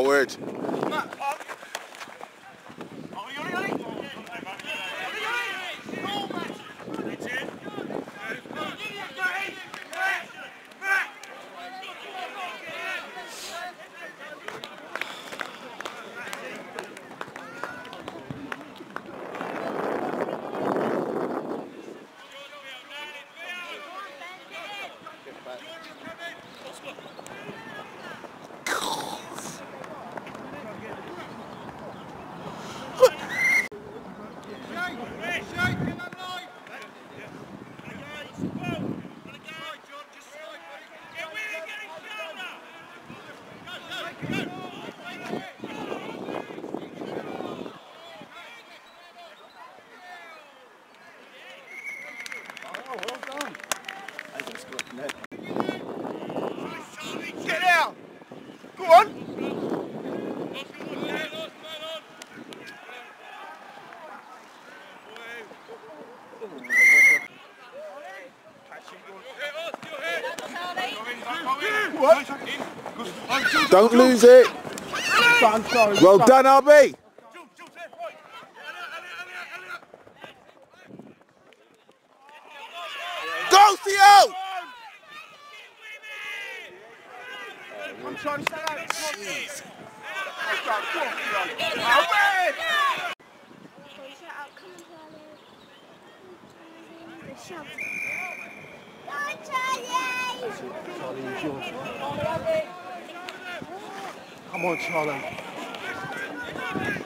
Forward. Get out. Go on. Don't lose it. Well done, RB. Go, Theo! I'm trying to stay out. Jeez. Come on, Charlie. Charlie.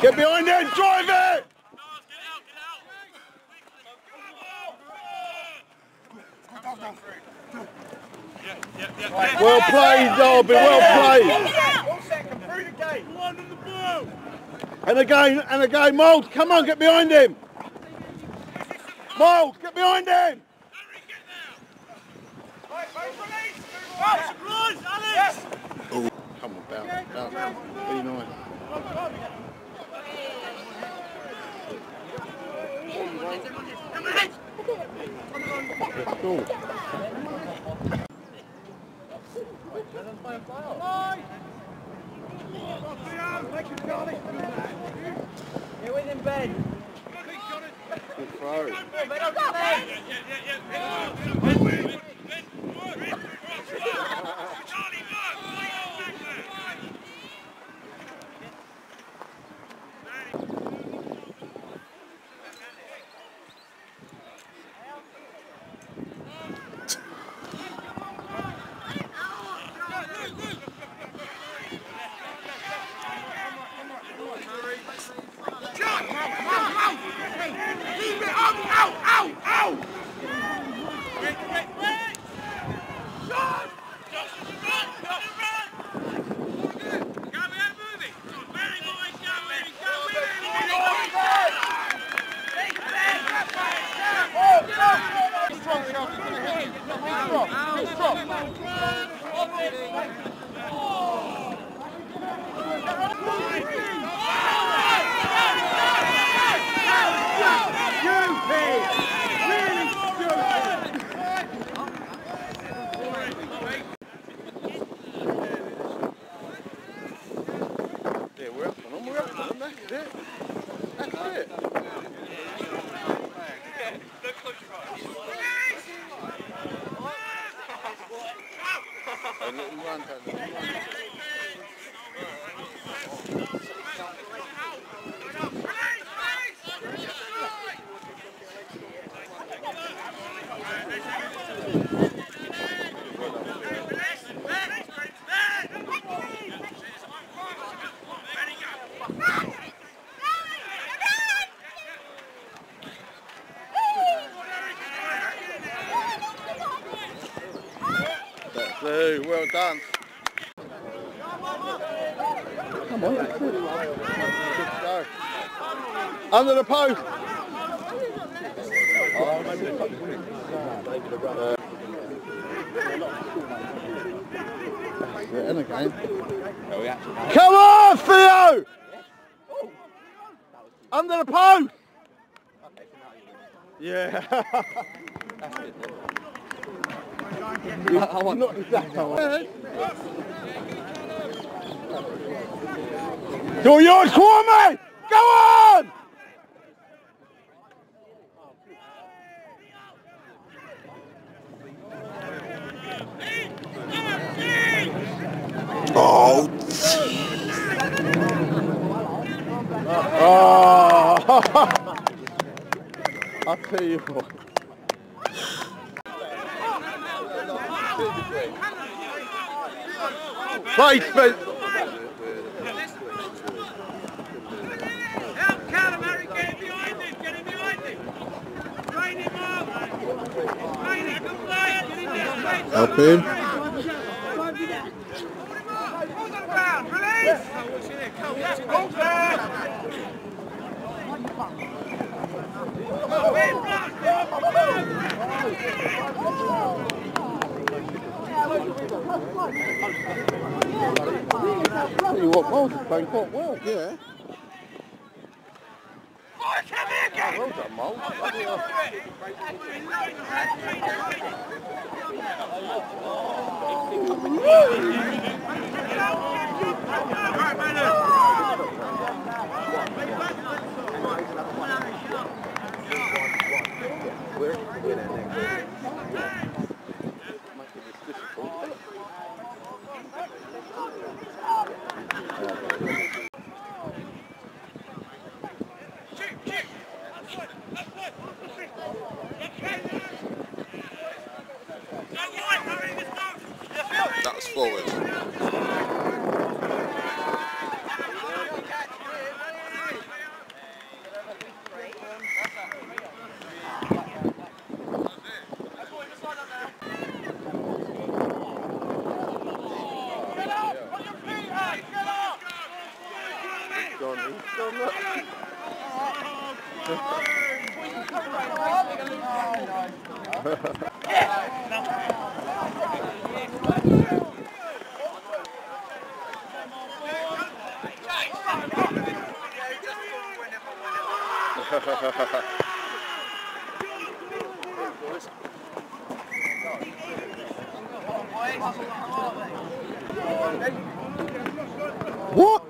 Get behind him, drive it! Well played, Derby, well played. And again, and again, Mould, come on, get behind him. Mould, get behind him. Oh, come on, bounce, bounce. Be nice. Let's go. You're with him, Ben. Good throw. Ben, on the leg. Yeah, yeah, yeah. Ben, Ben, Ben. Ben, Ben. out! Leave it out! Out! Out! Out! Well. Come on. Under the post. Come on, Theo! Under the post! Yeah. I want not that. Go yours, Kwame! Go on! Oh, Oh. I'll tell you what. Play, Spence. Help Callum, Harry, get him behind him, get him behind him. Train him up. Train him, good play, get in there, straight. help him. Hold on ground, release. Hold there. Win, Tell you what, Miles is playing quite well. Yeah. Boy, get Well done, Miles. That was forward. Look. What?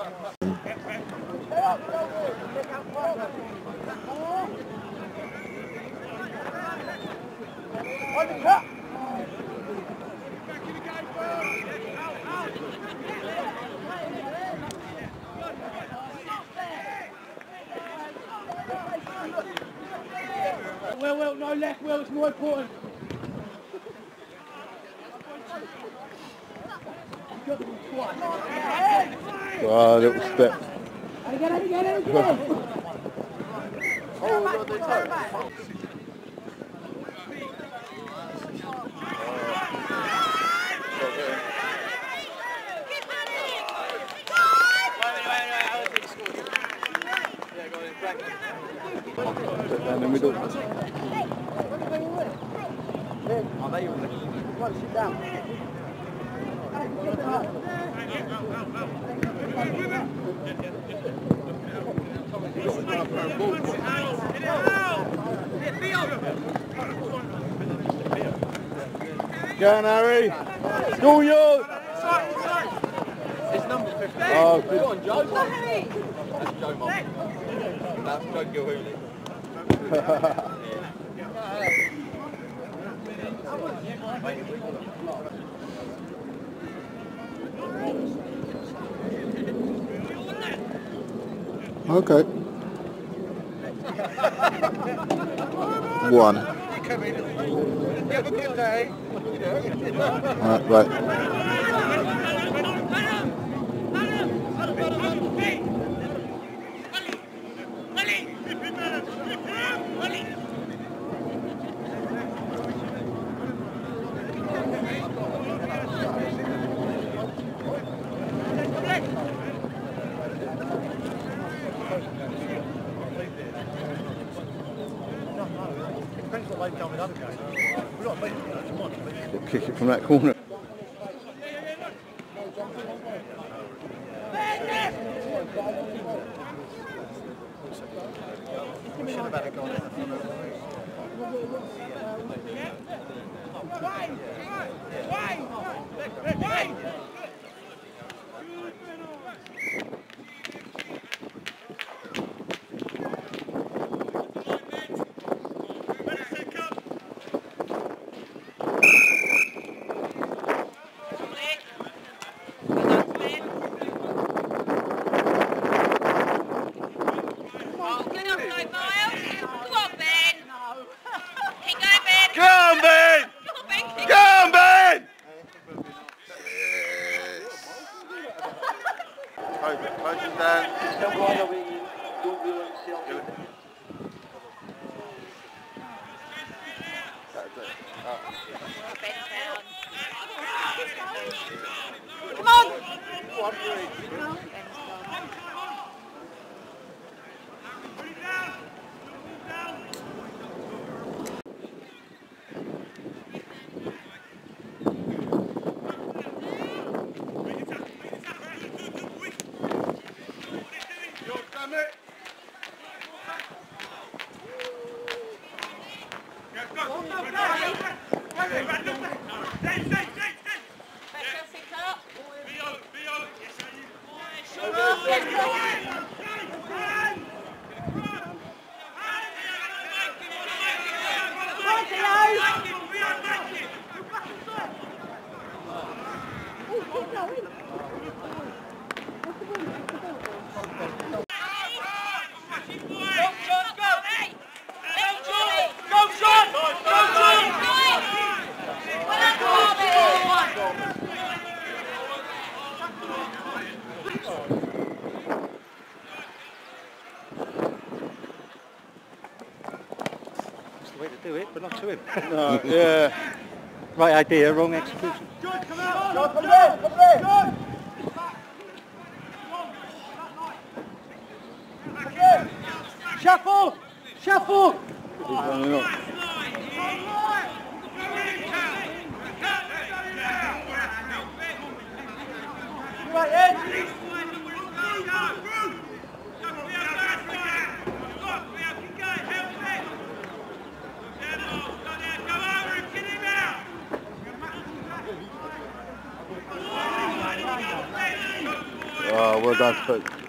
Well, well, no left, well, it's more important. You've got to be twice. Oh, little step. And again, and again, and again. Step down the middle. Go on, Harry. School yours. It's number 15. Oh, good. on, Joe. That's Joe Mom. That's Joe Gilhooly. Okay. One. Alright, right. Kick it from that corner. Oh, good upload, Miles. Come on, Ben. Keep going, Ben. Go on, Ben! Come on, Ben. Keep Go on, Ben! Close it, close it down. Ben's down. Come on. Ben's gone. Better sit up. Hey, let's do it. Well done, Barbie. That's the way to do it, but not to him. No, yeah. Right idea, wrong execution. Shuffle! Shuffle! He's running off. Right, Ed! Well done, Pete.